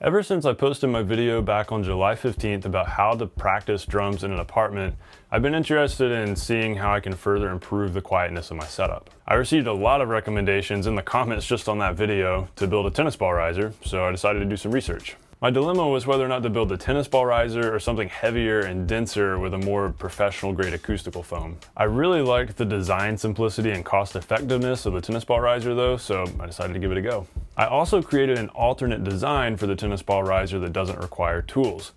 Ever since I posted my video back on July 15th about how to practice drums in an apartment, I've been interested in seeing how I can further improve the quietness of my setup. I received a lot of recommendations in the comments just on that video to build a tennis ball riser, so I decided to do some research. My dilemma was whether or not to build a tennis ball riser or something heavier and denser with a more professional grade acoustical foam. I really liked the design simplicity and cost effectiveness of the tennis ball riser though, so I decided to give it a go. I also created an alternate design for the tennis ball riser that doesn't require tools.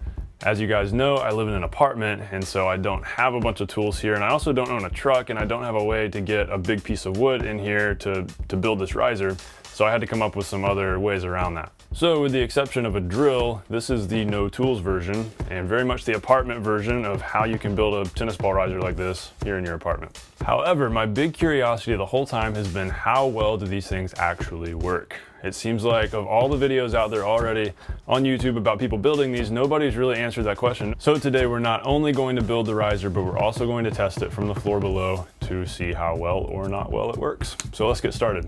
As you guys know, I live in an apartment and so I don't have a bunch of tools here and I also don't own a truck and I don't have a way to get a big piece of wood in here to, to build this riser. So I had to come up with some other ways around that. So with the exception of a drill, this is the no tools version and very much the apartment version of how you can build a tennis ball riser like this here in your apartment. However, my big curiosity the whole time has been how well do these things actually work? It seems like of all the videos out there already on YouTube about people building these, nobody's really answered that question. So today we're not only going to build the riser, but we're also going to test it from the floor below to see how well or not well it works. So let's get started.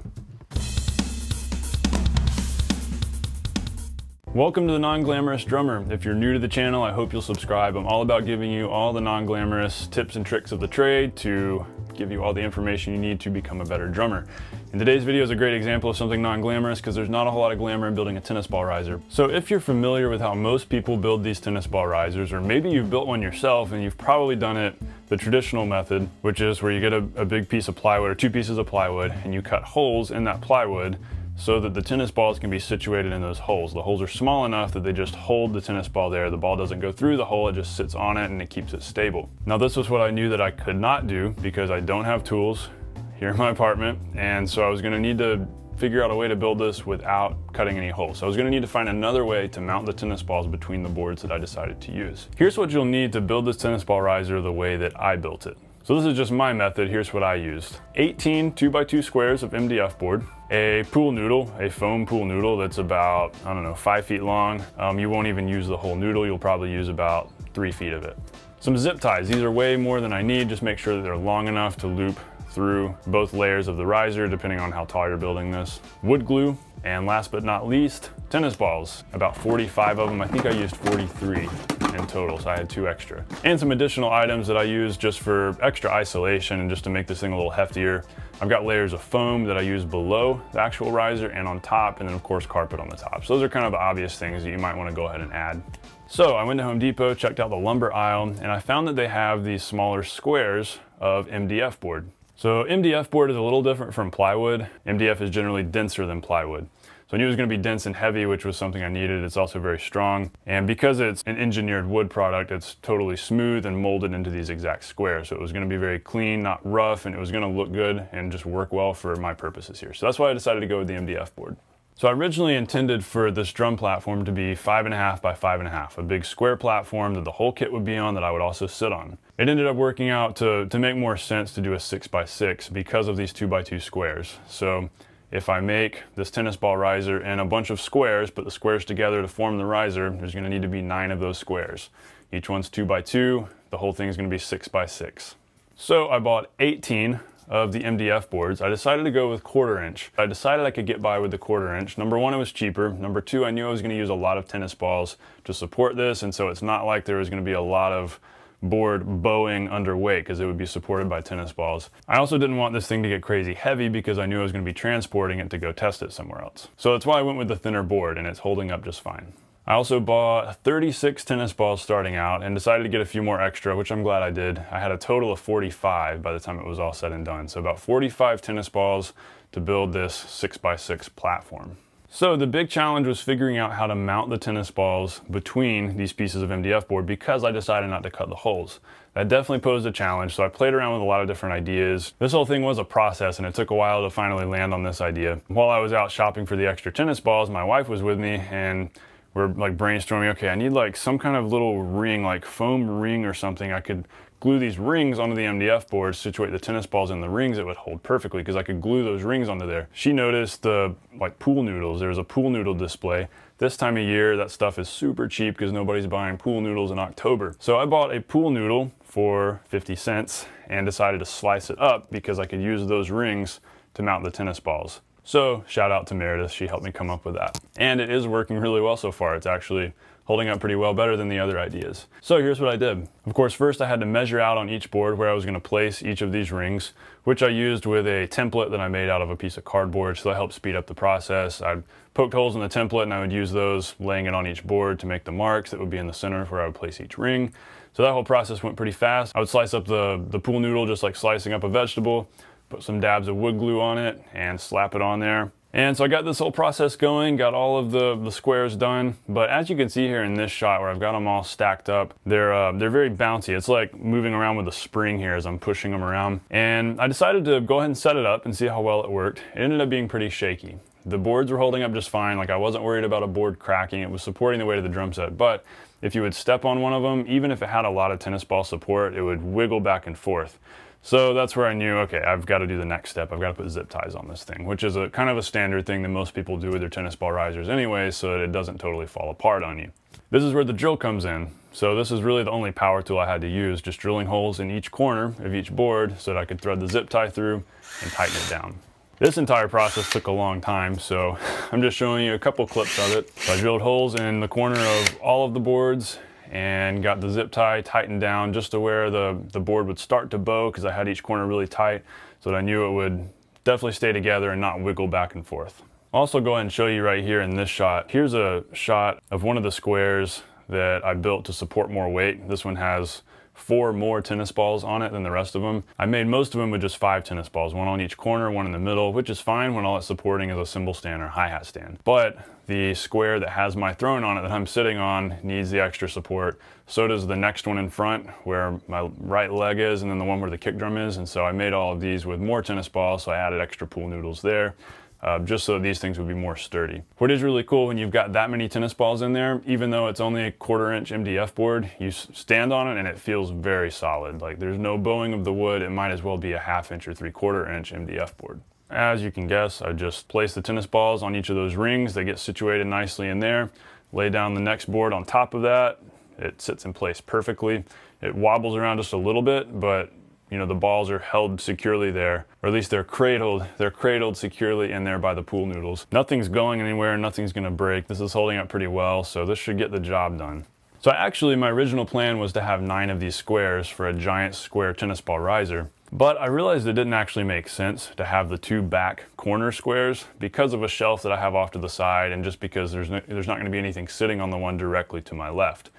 Welcome to the Non-Glamorous Drummer. If you're new to the channel, I hope you'll subscribe. I'm all about giving you all the non-glamorous tips and tricks of the trade to give you all the information you need to become a better drummer. And today's video is a great example of something non-glamorous because there's not a whole lot of glamour in building a tennis ball riser. So if you're familiar with how most people build these tennis ball risers, or maybe you've built one yourself and you've probably done it the traditional method, which is where you get a, a big piece of plywood or two pieces of plywood and you cut holes in that plywood so that the tennis balls can be situated in those holes. The holes are small enough that they just hold the tennis ball there. The ball doesn't go through the hole, it just sits on it and it keeps it stable. Now this was what I knew that I could not do because I don't have tools here in my apartment. And so I was gonna need to figure out a way to build this without cutting any holes. So I was gonna need to find another way to mount the tennis balls between the boards that I decided to use. Here's what you'll need to build this tennis ball riser the way that I built it. So this is just my method, here's what I used. 18 2 by 2 squares of MDF board, a pool noodle, a foam pool noodle that's about, I don't know, five feet long. Um, you won't even use the whole noodle, you'll probably use about three feet of it. Some zip ties, these are way more than I need, just make sure that they're long enough to loop through both layers of the riser, depending on how tall you're building this. Wood glue, and last but not least, tennis balls. About 45 of them, I think I used 43 in total, so I had two extra. And some additional items that I use just for extra isolation and just to make this thing a little heftier. I've got layers of foam that I use below the actual riser and on top, and then of course carpet on the top. So those are kind of obvious things that you might wanna go ahead and add. So I went to Home Depot, checked out the lumber aisle, and I found that they have these smaller squares of MDF board. So MDF board is a little different from plywood. MDF is generally denser than plywood. So I knew it was gonna be dense and heavy, which was something I needed. It's also very strong. And because it's an engineered wood product, it's totally smooth and molded into these exact squares. So it was gonna be very clean, not rough, and it was gonna look good and just work well for my purposes here. So that's why I decided to go with the MDF board. So I originally intended for this drum platform to be five and a half by five and a half, a big square platform that the whole kit would be on that I would also sit on. It ended up working out to, to make more sense to do a six by six because of these two by two squares. So if I make this tennis ball riser in a bunch of squares, put the squares together to form the riser, there's gonna need to be nine of those squares. Each one's two by two, the whole thing is gonna be six by six. So I bought 18 of the MDF boards. I decided to go with quarter inch. I decided I could get by with the quarter inch. Number one, it was cheaper. Number two, I knew I was gonna use a lot of tennis balls to support this, and so it's not like there was gonna be a lot of board bowing underweight because it would be supported by tennis balls. I also didn't want this thing to get crazy heavy because I knew I was going to be transporting it to go test it somewhere else. So that's why I went with the thinner board and it's holding up just fine. I also bought 36 tennis balls starting out and decided to get a few more extra, which I'm glad I did. I had a total of 45 by the time it was all said and done. So about 45 tennis balls to build this 6x6 platform. So the big challenge was figuring out how to mount the tennis balls between these pieces of MDF board because I decided not to cut the holes. That definitely posed a challenge, so I played around with a lot of different ideas. This whole thing was a process and it took a while to finally land on this idea. While I was out shopping for the extra tennis balls, my wife was with me and we're like brainstorming, okay, I need like some kind of little ring, like foam ring or something I could glue these rings onto the MDF board, situate the tennis balls in the rings, it would hold perfectly because I could glue those rings onto there. She noticed the like pool noodles. There was a pool noodle display. This time of year, that stuff is super cheap because nobody's buying pool noodles in October. So I bought a pool noodle for 50 cents and decided to slice it up because I could use those rings to mount the tennis balls. So shout out to Meredith, she helped me come up with that. And it is working really well so far. It's actually holding up pretty well, better than the other ideas. So here's what I did. Of course, first I had to measure out on each board where I was gonna place each of these rings, which I used with a template that I made out of a piece of cardboard, so that helped speed up the process. I poked holes in the template and I would use those, laying it on each board to make the marks that would be in the center where I would place each ring. So that whole process went pretty fast. I would slice up the, the pool noodle just like slicing up a vegetable, put some dabs of wood glue on it and slap it on there. And so I got this whole process going, got all of the, the squares done. But as you can see here in this shot where I've got them all stacked up, they're, uh, they're very bouncy. It's like moving around with a spring here as I'm pushing them around. And I decided to go ahead and set it up and see how well it worked. It ended up being pretty shaky. The boards were holding up just fine. Like I wasn't worried about a board cracking. It was supporting the weight of the drum set. But if you would step on one of them, even if it had a lot of tennis ball support, it would wiggle back and forth. So that's where I knew, okay, I've got to do the next step. I've got to put zip ties on this thing, which is a kind of a standard thing that most people do with their tennis ball risers anyway, so that it doesn't totally fall apart on you. This is where the drill comes in. So this is really the only power tool I had to use, just drilling holes in each corner of each board so that I could thread the zip tie through and tighten it down. This entire process took a long time, so I'm just showing you a couple clips of it. So I drilled holes in the corner of all of the boards and got the zip tie tightened down just to where the, the board would start to bow because I had each corner really tight so that I knew it would definitely stay together and not wiggle back and forth. I'll also go ahead and show you right here in this shot. Here's a shot of one of the squares that I built to support more weight. This one has four more tennis balls on it than the rest of them. I made most of them with just five tennis balls, one on each corner, one in the middle, which is fine when all it's supporting is a cymbal stand or hi-hat stand. But the square that has my throne on it that I'm sitting on needs the extra support. So does the next one in front where my right leg is and then the one where the kick drum is. And so I made all of these with more tennis balls, so I added extra pool noodles there uh, just so these things would be more sturdy. What is really cool when you've got that many tennis balls in there, even though it's only a quarter inch MDF board, you stand on it and it feels very solid. Like there's no bowing of the wood, it might as well be a half inch or three quarter inch MDF board. As you can guess, I just place the tennis balls on each of those rings. They get situated nicely in there. Lay down the next board on top of that. It sits in place perfectly. It wobbles around just a little bit, but you know, the balls are held securely there, or at least they're cradled. They're cradled securely in there by the pool noodles. Nothing's going anywhere, nothing's gonna break. This is holding up pretty well, so this should get the job done. So actually, my original plan was to have nine of these squares for a giant square tennis ball riser. But I realized it didn't actually make sense to have the two back corner squares because of a shelf that I have off to the side and just because there's, no, there's not gonna be anything sitting on the one directly to my left.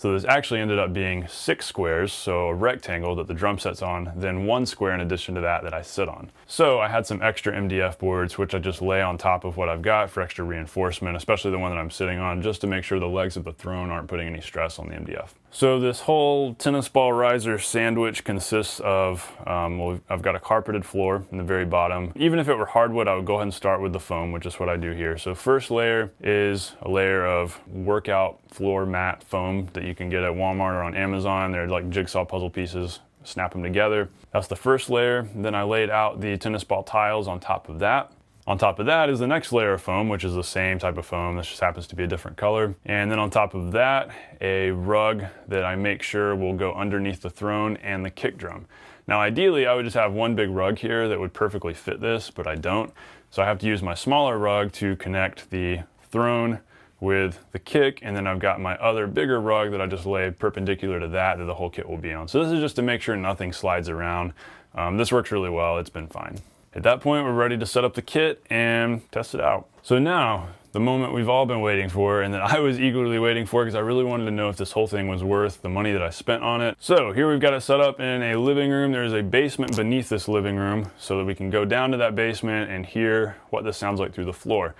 So this actually ended up being six squares, so a rectangle that the drum set's on, then one square in addition to that that I sit on. So I had some extra MDF boards, which I just lay on top of what I've got for extra reinforcement, especially the one that I'm sitting on, just to make sure the legs of the throne aren't putting any stress on the MDF. So this whole tennis ball riser sandwich consists of, um, well, I've got a carpeted floor in the very bottom. Even if it were hardwood, I would go ahead and start with the foam, which is what I do here. So first layer is a layer of workout floor mat foam that you can get at Walmart or on Amazon. They're like jigsaw puzzle pieces, snap them together. That's the first layer. Then I laid out the tennis ball tiles on top of that. On top of that is the next layer of foam, which is the same type of foam. This just happens to be a different color. And then on top of that, a rug that I make sure will go underneath the throne and the kick drum. Now, ideally, I would just have one big rug here that would perfectly fit this, but I don't. So I have to use my smaller rug to connect the throne with the kick, and then I've got my other bigger rug that I just lay perpendicular to that that the whole kit will be on. So this is just to make sure nothing slides around. Um, this works really well, it's been fine. At that point, we're ready to set up the kit and test it out. So now, the moment we've all been waiting for and that I was eagerly waiting for because I really wanted to know if this whole thing was worth the money that I spent on it. So here we've got it set up in a living room. There's a basement beneath this living room so that we can go down to that basement and hear what this sounds like through the floor.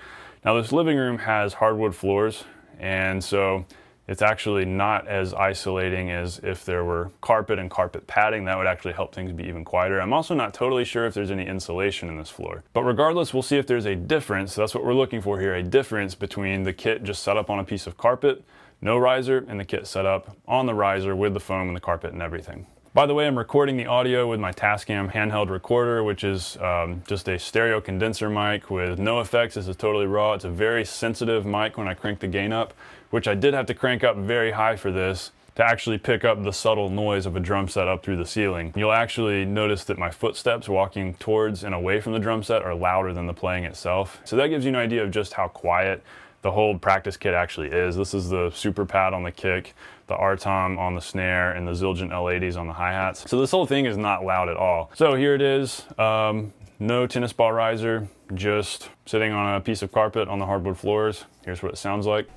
Now this living room has hardwood floors and so it's actually not as isolating as if there were carpet and carpet padding. That would actually help things be even quieter. I'm also not totally sure if there's any insulation in this floor. But regardless, we'll see if there's a difference. That's what we're looking for here, a difference between the kit just set up on a piece of carpet, no riser, and the kit set up on the riser with the foam and the carpet and everything. By the way, I'm recording the audio with my Tascam handheld recorder, which is um, just a stereo condenser mic with no effects. This is totally raw. It's a very sensitive mic when I crank the gain up, which I did have to crank up very high for this to to actually pick up the subtle noise of a drum set up through the ceiling. You'll actually notice that my footsteps walking towards and away from the drum set are louder than the playing itself. So that gives you an idea of just how quiet the whole practice kit actually is. This is the super pad on the kick, the R-tom on the snare, and the Zildjian L80s on the hi-hats. So this whole thing is not loud at all. So here it is, um, no tennis ball riser, just sitting on a piece of carpet on the hardwood floors. Here's what it sounds like.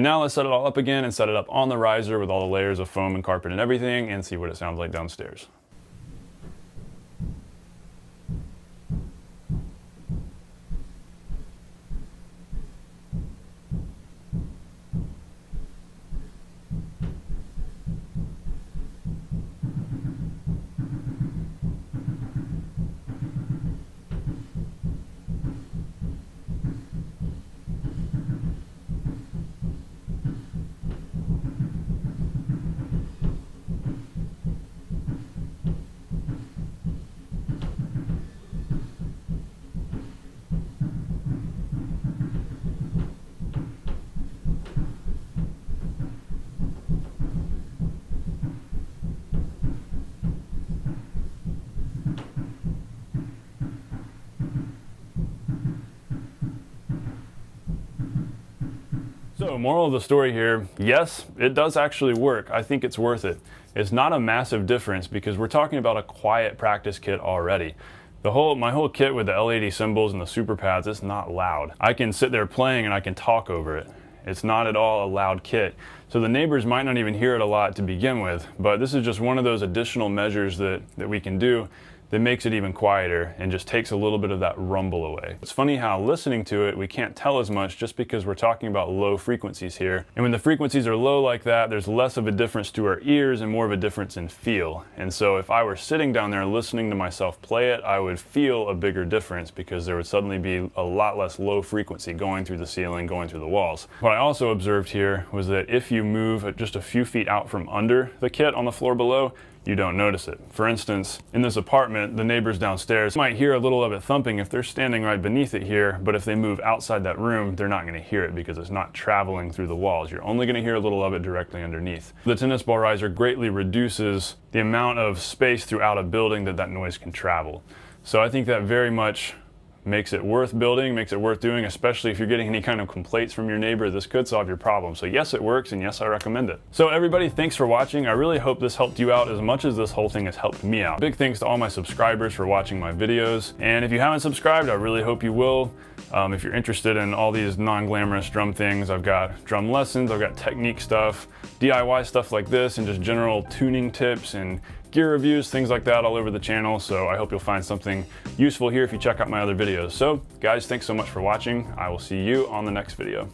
And now let's set it all up again and set it up on the riser with all the layers of foam and carpet and everything and see what it sounds like downstairs. So moral of the story here, yes, it does actually work. I think it's worth it. It's not a massive difference because we're talking about a quiet practice kit already. The whole, my whole kit with the L80 cymbals and the super pads, it's not loud. I can sit there playing and I can talk over it. It's not at all a loud kit. So the neighbors might not even hear it a lot to begin with, but this is just one of those additional measures that, that we can do that makes it even quieter and just takes a little bit of that rumble away. It's funny how listening to it, we can't tell as much just because we're talking about low frequencies here. And when the frequencies are low like that, there's less of a difference to our ears and more of a difference in feel. And so if I were sitting down there listening to myself play it, I would feel a bigger difference because there would suddenly be a lot less low frequency going through the ceiling, going through the walls. What I also observed here was that if you move just a few feet out from under the kit on the floor below, you don't notice it. For instance, in this apartment, the neighbors downstairs might hear a little of it thumping if they're standing right beneath it here, but if they move outside that room, they're not gonna hear it because it's not traveling through the walls. You're only gonna hear a little of it directly underneath. The tennis ball riser greatly reduces the amount of space throughout a building that that noise can travel. So I think that very much makes it worth building, makes it worth doing, especially if you're getting any kind of complaints from your neighbor. This could solve your problem. So yes, it works, and yes, I recommend it. So everybody, thanks for watching. I really hope this helped you out as much as this whole thing has helped me out. Big thanks to all my subscribers for watching my videos. And if you haven't subscribed, I really hope you will. Um, if you're interested in all these non-glamorous drum things, I've got drum lessons, I've got technique stuff, DIY stuff like this, and just general tuning tips and gear reviews, things like that all over the channel. So I hope you'll find something useful here if you check out my other videos. So guys, thanks so much for watching. I will see you on the next video.